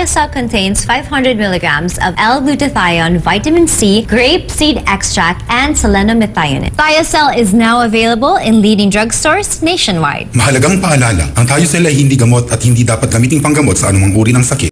Thiacell contains 500 milligrams of L-glutathione, vitamin C, grape seed extract, and selenomethionine. Thiacell is now available in leading drugstores nationwide. Mahalagang paalala, ang Thiocel ay hindi gamot at hindi dapat gamiting panggamot sa anumang uri ng sakit.